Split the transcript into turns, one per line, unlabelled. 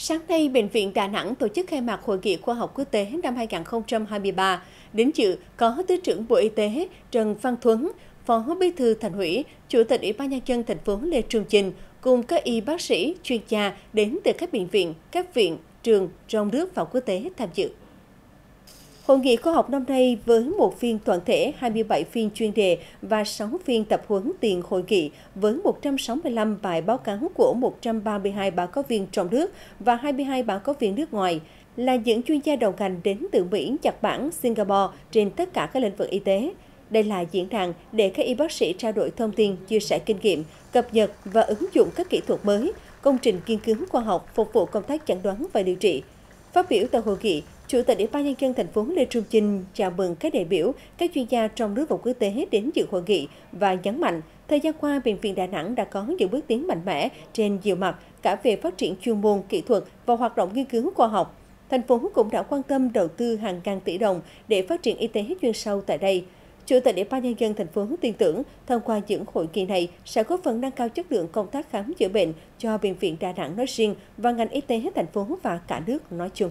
Sáng nay, Bệnh viện Đà Nẵng tổ chức khai mạc Hội nghị khoa học quốc tế năm 2023. Đến dự có Thứ trưởng Bộ Y tế Trần Văn Thuấn, Phó Bí thư Thành ủy, Chủ tịch Ủy ban nhân dân thành phố Lê Trung Trình, cùng các y bác sĩ, chuyên gia đến từ các bệnh viện, các viện, trường trong nước và quốc tế tham dự. Hội nghị khoa học năm nay với một phiên toàn thể, 27 phiên chuyên đề và 6 phiên tập huấn tiền hội nghị với 165 bài báo cáo của 132 báo cáo viên trong nước và 22 báo cáo viên nước ngoài là những chuyên gia đầu ngành đến từ Mỹ, Nhật Bản, Singapore trên tất cả các lĩnh vực y tế. Đây là diễn đàn để các y bác sĩ trao đổi thông tin, chia sẻ kinh nghiệm, cập nhật và ứng dụng các kỹ thuật mới, công trình nghiên cứu khoa học phục vụ công tác chẩn đoán và điều trị. Phát biểu tại hội nghị, Chủ tịch Ủy ban nhân dân thành phố Lê Trung Chinh chào mừng các đại biểu, các chuyên gia trong nước và quốc tế đến dự hội nghị và nhấn mạnh thời gian qua bệnh viện Đà Nẵng đã có những bước tiến mạnh mẽ trên nhiều mặt cả về phát triển chuyên môn, kỹ thuật và hoạt động nghiên cứu khoa học. Thành phố cũng đã quan tâm đầu tư hàng ngàn tỷ đồng để phát triển y tế chuyên sâu tại đây. Chủ tịch Ủy ban nhân dân thành phố tin tưởng thông qua những hội nghị này sẽ góp phần nâng cao chất lượng công tác khám chữa bệnh cho bệnh viện Đà Nẵng nói riêng và ngành y tế thành phố và cả nước nói chung.